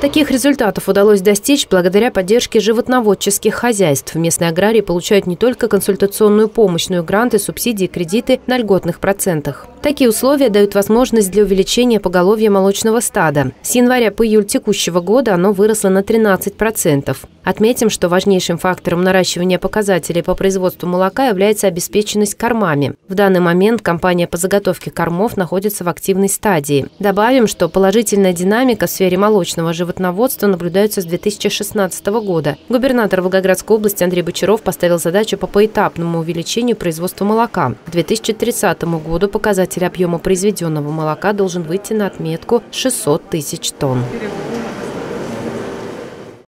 Таких результатов удалось достичь благодаря поддержке животноводческих хозяйств. Местные аграрии получают не только консультационную помощь, но и гранты, субсидии, кредиты на льготных процентах. Такие условия дают возможность для увеличения поголовья молочного стада. С января по июль текущего года оно выросло на 13%. Отметим, что важнейшим фактором наращивания показателей по производству молока является обеспеченность кормами. В данный момент компания по заготовке кормов находится в активной стадии. Добавим, что положительная динамика в сфере молочного животноводства наблюдается с 2016 года. Губернатор Волгоградской области Андрей Бочаров поставил задачу по поэтапному увеличению производства молока. К 2030 году показатель объема произведенного молока должен выйти на отметку 600 тысяч тонн.